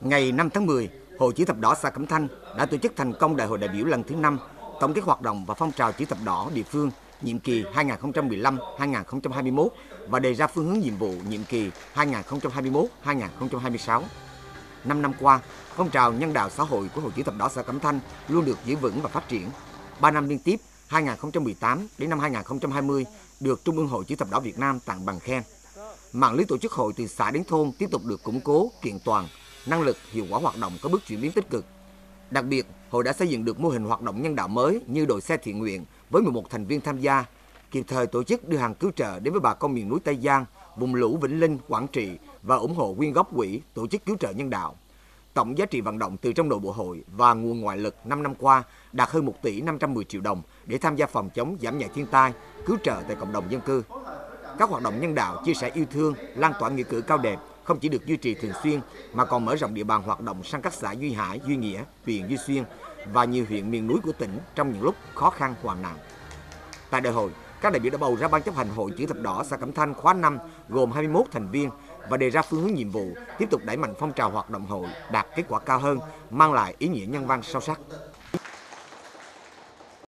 Ngày 5 tháng 10, Hội Chữ Thập Đỏ xã Cẩm Thanh đã tổ chức thành công Đại hội đại biểu lần thứ 5, tổng kết hoạt động và phong trào Chữ Thập Đỏ địa phương nhiệm kỳ 2015-2021 và đề ra phương hướng nhiệm vụ nhiệm kỳ 2021-2026. Năm năm qua, phong trào nhân đạo xã hội của Hội Chữ Thập Đỏ xã Cẩm Thanh luôn được giữ vững và phát triển. 3 năm liên tiếp, 2018 đến năm 2020 được Trung ương Hội Chữ Thập Đỏ Việt Nam tặng bằng khen. Mạng lưới tổ chức hội từ xã đến thôn tiếp tục được củng cố, kiện toàn, năng lực, hiệu quả hoạt động có bước chuyển biến tích cực. Đặc biệt, hội đã xây dựng được mô hình hoạt động nhân đạo mới như đội xe thiện nguyện với 11 thành viên tham gia, kịp thời tổ chức đưa hàng cứu trợ đến với bà con miền núi Tây Giang, vùng lũ Vĩnh Linh, Quảng Trị và ủng hộ quyên góp quỹ tổ chức cứu trợ nhân đạo. Tổng giá trị vận động từ trong nội bộ hội và nguồn ngoại lực 5 năm qua đạt hơn 1 tỷ 510 triệu đồng để tham gia phòng chống giảm nhẹ thiên tai, cứu trợ tại cộng đồng dân cư. Các hoạt động nhân đạo chia sẻ yêu thương, lan tỏa nghĩa cử cao đẹp không chỉ được duy trì thường xuyên mà còn mở rộng địa bàn hoạt động sang các xã Duy Hải, Duy Nghĩa, huyện Duy Xuyên và nhiều huyện miền núi của tỉnh trong những lúc khó khăn hoàn nạn. Tại đại hội, các đại biểu đã bầu ra ban chấp hành hội chữ thập đỏ xã Cẩm Thanh khóa 5 gồm 21 thành viên và đề ra phương hướng nhiệm vụ tiếp tục đẩy mạnh phong trào hoạt động hội đạt kết quả cao hơn, mang lại ý nghĩa nhân văn sâu sắc.